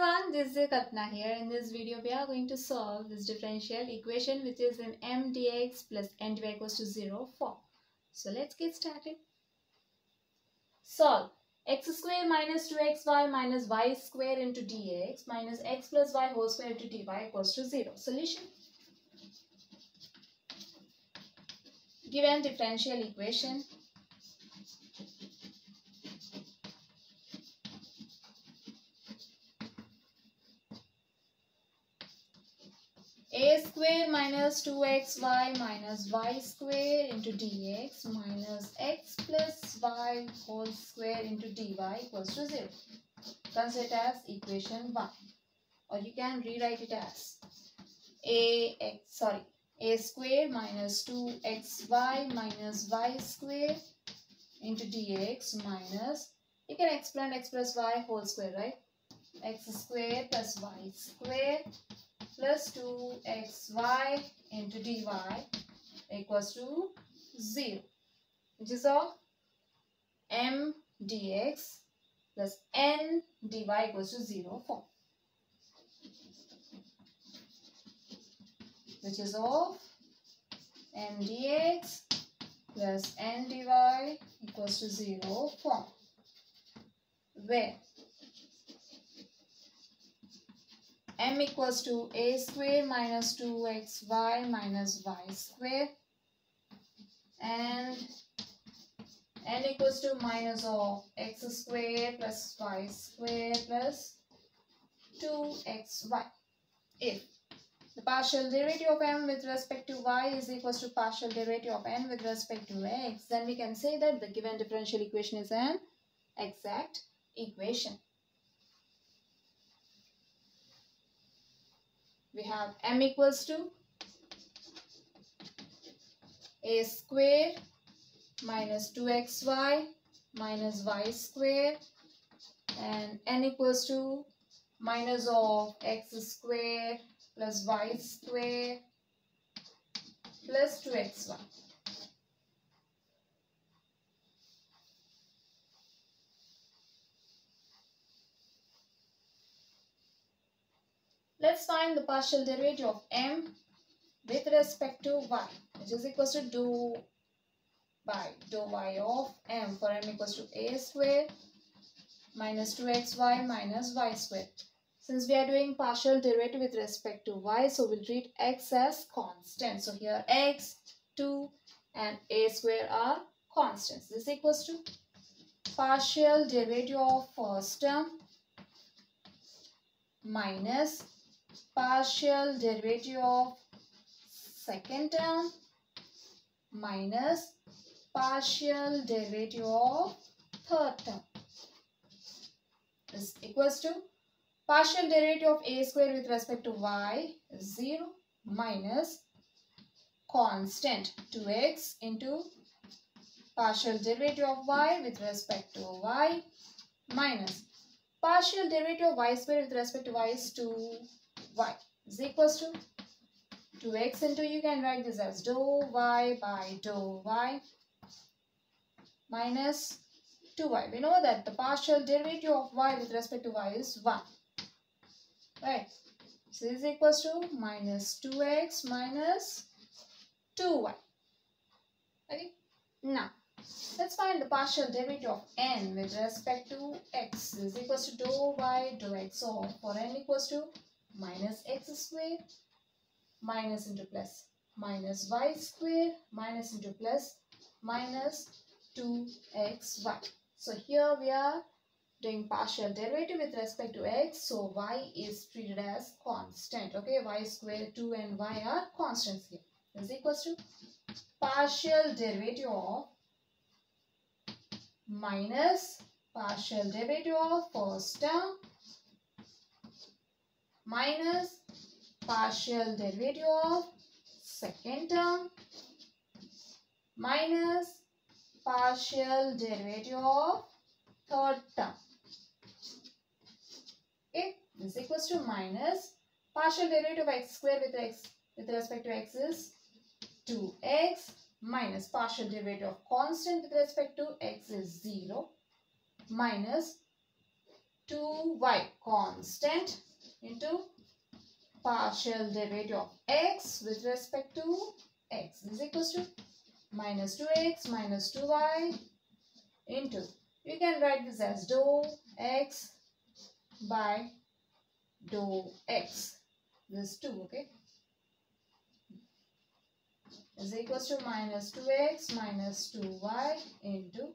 everyone, this is Kalpana here. In this video, we are going to solve this differential equation which is in m dx plus n dy equals to 0 form. So let's get started. Solve x square minus 2xy minus y square into dx minus x plus y whole square into dy equals to 0. Solution. Given differential equation square minus 2xy minus y square into dx minus x plus y whole square into dy equals to 0. Consider it as equation 1 or you can rewrite it as a x sorry a square minus 2xy minus y square into dx minus you can explain x plus y whole square right x square plus y square plus 2xy into dy equals to 0 which is of m dx plus n dy equals to 0 form which is of m dx plus n dy equals to 0 form where m equals to a square minus 2xy minus y square. And n equals to minus of x square plus y square plus 2xy if the partial derivative of m with respect to y is equals to partial derivative of n with respect to x then we can say that the given differential equation is an exact equation we have m equals to a square minus 2xy minus y square and n equals to minus of x square plus y square plus 2xy. Let's find the partial derivative of m with respect to y which is equals to dou by dou y of m for m equals to a square minus 2xy minus y square. Since we are doing partial derivative with respect to y, so we'll treat x as constant. So here x, 2 and a square are constants. This equals to partial derivative of first term minus partial derivative of second term minus partial derivative of third term. Is equals to partial derivative of a square with respect to y 0 minus constant 2x into partial derivative of y with respect to y minus partial derivative of y square with respect to y is 2y is equals to 2x into you can write this as dou y by dou y minus 2y. We know that the partial derivative of y with respect to y is 1. Right. So this is equals to minus 2x minus 2y. Okay. Now, let's find the partial derivative of n with respect to x. This is equals to dou y dou x. So, for n equals to minus x square minus into plus minus y square minus into plus minus 2xy. So here we are doing partial derivative with respect to x. So y is treated as constant. Okay, y square 2 and y are constants here. Is equals to partial derivative of minus partial derivative of first term minus partial derivative of second term minus partial derivative of third term. Okay, this equals to minus partial derivative of x square with x with respect to x is 2x minus partial derivative of constant with respect to x is 0 minus 2y constant into partial derivative of x with respect to x is equals to minus 2x minus 2y into you can write this as dou x by dou x this 2 okay is equals to minus 2x minus 2y into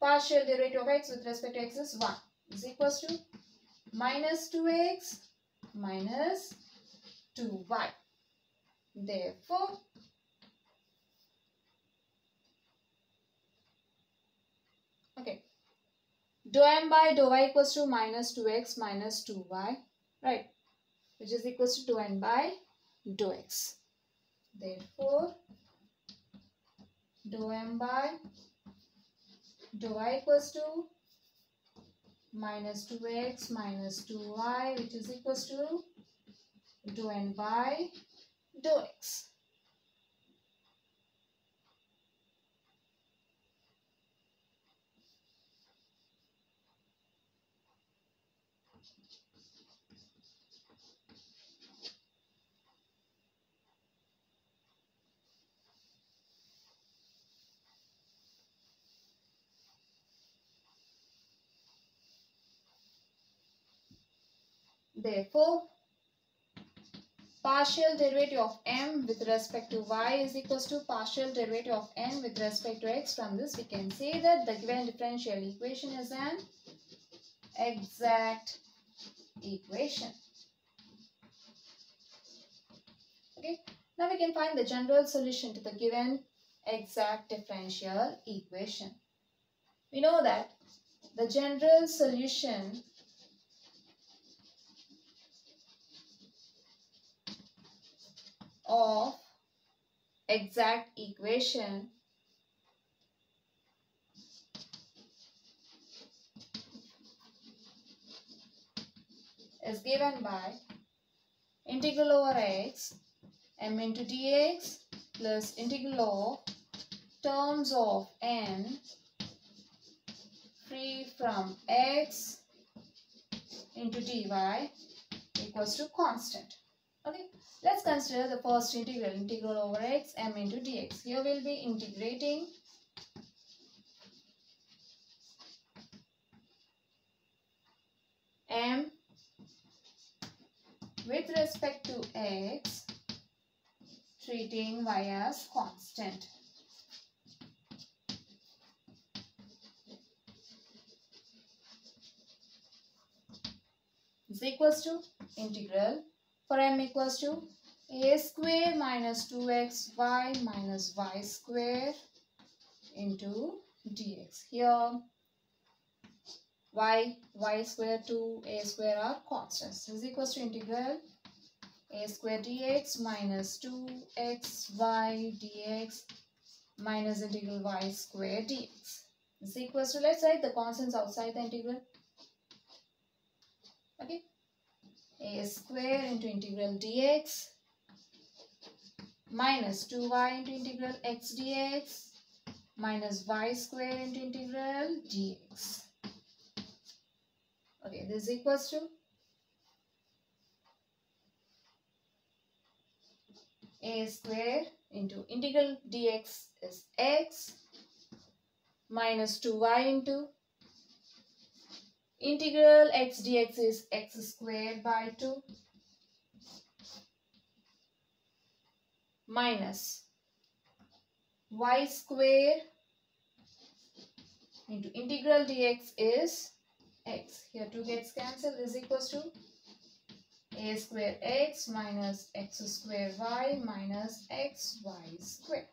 partial derivative of x with respect to x is 1 is equals to minus 2x minus 2y. Therefore, okay, dou m by dou y equals to minus 2x minus 2y, right, which is equals to dou n by dou x. Therefore, dou m by dou y equals to minus 2x minus 2y which is equals to dou n by dou x. Therefore, partial derivative of m with respect to y is equals to partial derivative of n with respect to x. From this, we can say that the given differential equation is an exact equation. Okay, now we can find the general solution to the given exact differential equation. We know that the general solution of exact equation is given by integral over x m into dx plus integral of terms of n free from x into dy equals to constant. Okay, let's consider the first integral, integral over x m into dx. Here we'll be integrating m with respect to x treating y as constant. is equals to integral for m equals to a square minus 2xy minus y square into dx. Here y, y square 2, a square are constants. This is equals to integral a square dx minus 2xy dx minus integral y square dx. This is equals to, let's write the constants outside the integral. Okay a square into integral dx minus 2y into integral x dx minus y square into integral dx. Okay, this is equals to a square into integral dx is x minus 2y into Integral x dx is x squared by 2 minus y square into integral dx is x. Here 2 gets cancelled is equals to a square x minus x square y minus xy square.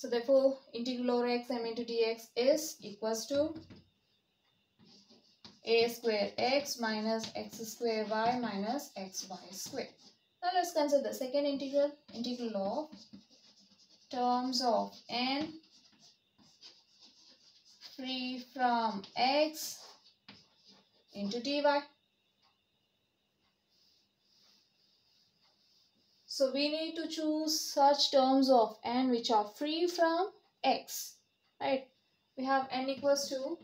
So therefore, integral over x m into dx is equals to a square x minus x square y minus xy square. Now let's consider the second integral, integral of terms of n free from x into dy. So we need to choose such terms of n which are free from x. Right? We have n equals to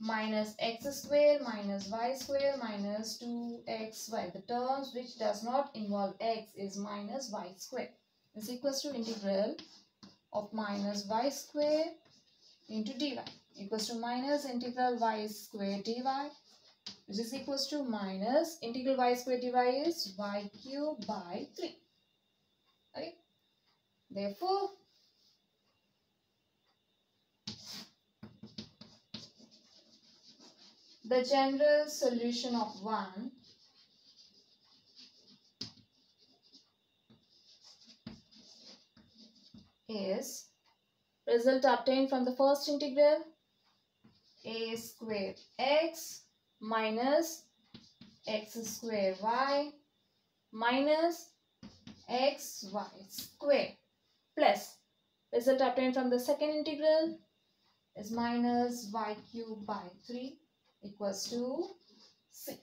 minus x square minus y square minus 2xy. The terms which does not involve x is minus y square. Is equals to integral of minus y square into dy equals to minus integral y square dy which is equals to minus integral y square dy is y cube by 3. Okay. Therefore, the general solution of 1 is result obtained from the first integral a square x minus x square y minus xy square plus result obtained from the second integral is minus y cube by 3 equals to c.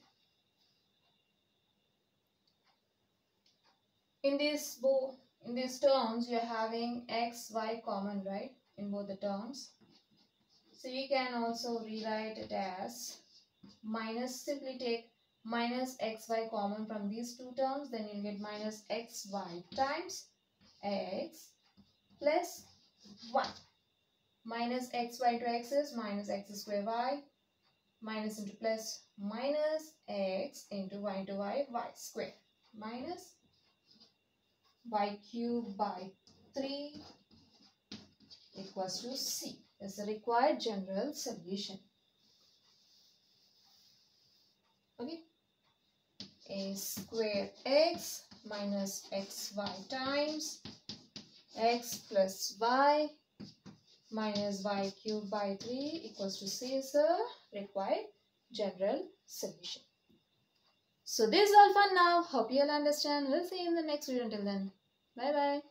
In this both in these terms you're having x y common right in both the terms. So you can also rewrite it as minus simply take minus xy common from these two terms then you'll get minus xy times x plus 1 minus xy into x is minus x square y minus into plus minus x into y into y y square. Minus y cube by 3 equals to c. Is the required general solution. Okay. a square x minus xy times x plus y minus y cube by 3 equals to c is the required general solution. So this is all for now. Hope you'll understand. We'll see you in the next video. Until then, bye bye.